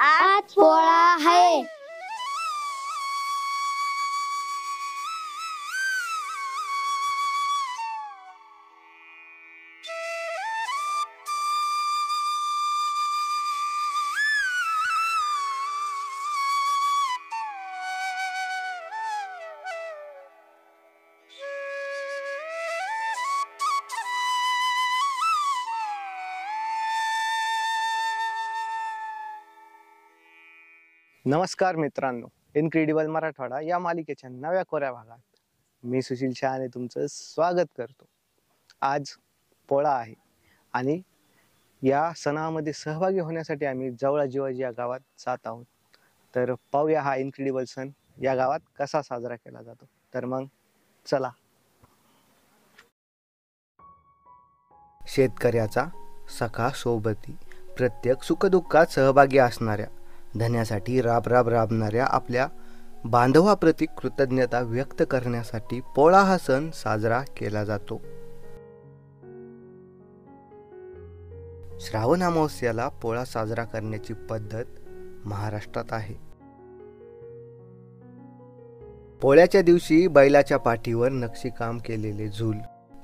आज पोळा आहे. नमस्कार मित्रांनो इनक्रेडिबल मराठवाडा या मालिकेच्या नव्या कोऱ्या भागात मी सुशील शहाने तुमचं स्वागत करतो. आज पोळा आहे आणि या सणामध्ये सहभागी होण्यासाठी आम्ही जवळा जिवाजी या गावात जात आहोत. तर पाहूया हा इनक्रेडिबल सण या गावात कसा साजरा केला जातो. तर मग चला. शेतकऱ्याचा सखा सोबती प्रत्येक सुखदुःखात सहभागी असणाऱ्या धन्यासाठी राब राब राबणाऱ्या आपल्या बांधवाप्रती कृतज्ञता व्यक्त करण्यासाठी पोळा हा सण साजरा केला जातो. श्रावण अमावस्याला पोळा साजरा करण्याची पद्धत महाराष्ट्रात आहे. पोळ्याच्या दिवशी बैलाच्या पाठीवर नक्षीकाम केलेले झूल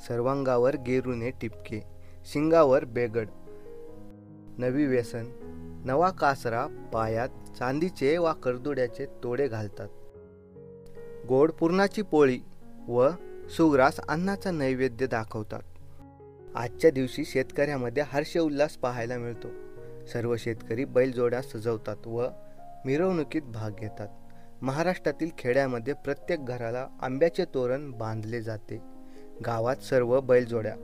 सर्वांगावर गेरुने टिपके शिंगावर बेगड नवी व्यसन नवा कासरा पायात चांदीचे वा करदुड्याचे तोडे घालतात. गोड पुरणाची पोळी व सुग्रास अन्नाचा नैवेद्य दाखवतात. आजच्या दिवशी शेतकऱ्यामध्ये हर्ष उल्हास पाहायला मिळतो. सर्व शेतकरी बैलजोड्या सजवतात व मिरवणुकीत भाग घेतात. महाराष्ट्रातील खेड्यामध्ये प्रत्येक घराला आंब्याचे तोरण बांधले जाते. गावात सर्व बैलजोड्या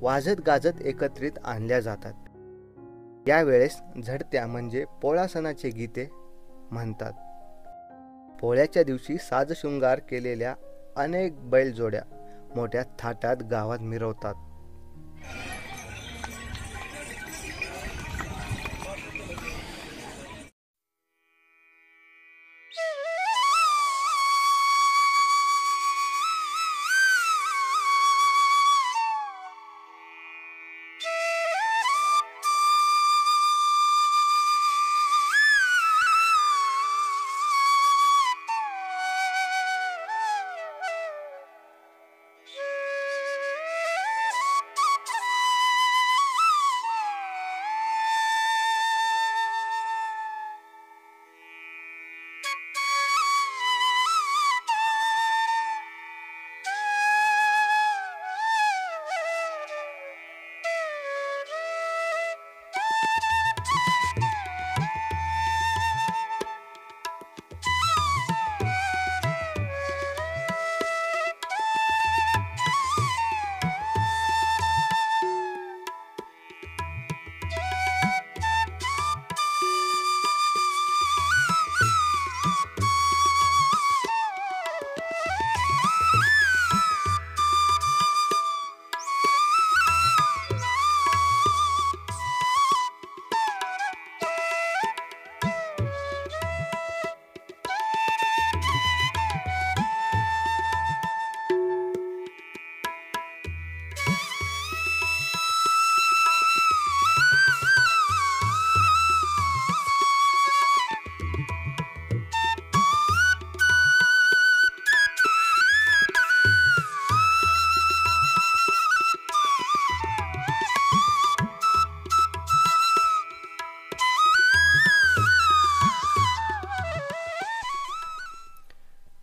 वाजत गाजत एकत्रित आणल्या जातात. यावेळेस झडत्या म्हणजे पोळा सणाचे गीते म्हणतात. पोळ्याच्या दिवशी साजशृंगार केलेल्या अनेक बैलजोड्या मोठ्या थाटात गावात मिरवतात.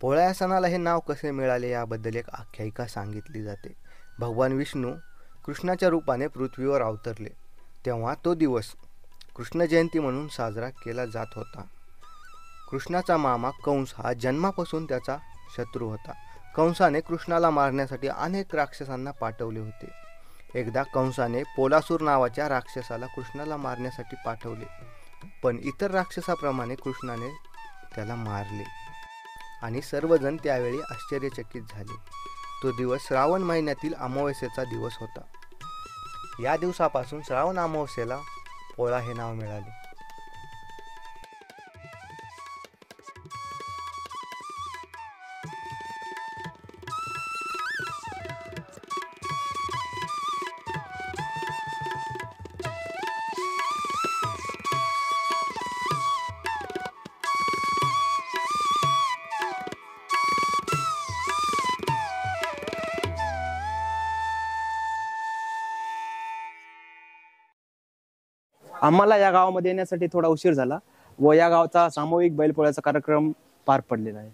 पोळ्या सणाला हे नाव कसे मिळाले याबद्दल एक आख्यायिका सांगितली जाते. भगवान विष्णू कृष्णाच्या रूपाने पृथ्वीवर अवतरले. तेव्हा तो दिवस कृष्ण जयंती म्हणून साजरा केला जात होता. कृष्णाचा मामा कंस हा जन्मापासून त्याचा शत्रू होता. कंसाने कृष्णाला मारण्यासाठी अनेक राक्षसांना पाठवले होते. एकदा कंसाने पोलासूर नावाच्या राक्षसाला कृष्णाला मारण्यासाठी पाठवले. पण इतर राक्षसाप्रमाणे कृष्णाने त्याला मारले. आणि सर्वजण त्यावेळी आश्चर्यचकित झाले. तो दिवस श्रावण महिन्यातील अमावस्येचा दिवस होता. या दिवसापासून श्रावण अमावस्येला पोळा हे नाव मिळाले. आम्हाला या गावामध्ये येण्यासाठी थोडा उशीर झाला व या गावाचा सामूहिक बैलपोळ्याचा कार्यक्रम पार पडलेला आहे.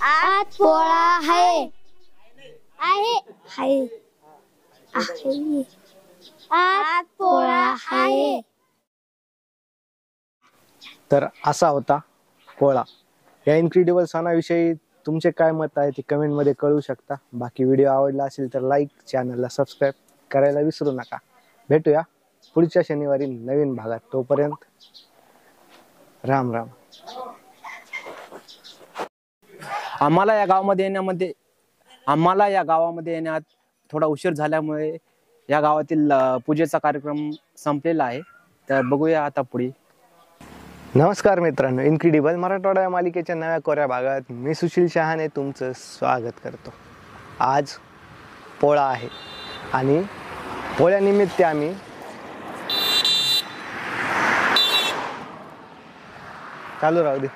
आठ पोळा आहे. आहे. आहे. आहे आठ पोळा आहे. तर असा होता पोळा या इन्क्रेडिबल सणाविषयी तुमचे काय मत आहे ते कमेंटमध्ये कळू शकता. बाकी व्हिडिओ आवडला असेल तर लाईक चॅनलला सबस्क्राईब करायला विसरू नका. भेटूया पुढच्या शनिवारी नवीन भागात. तोपर्यंत राम राम. आम्हाला या गावामध्ये येण्यामध्ये आम्हाला या गावामध्ये येण्यात थोडा उशीर झाल्यामुळे या गावातील पूजेचा कार्यक्रम संपलेला आहे. तर बघूया आता पुढे. नमस्कार मित्रांनो इन्क्रेडिबल मराठवाडा या मालिकेच्या नव्या कोऱ्या भागात मी सुशील शहाने तुमचं स्वागत करतो. आज पोळा आहे आणि पोळ्यानिमित्त आम्ही चालू राहू दे.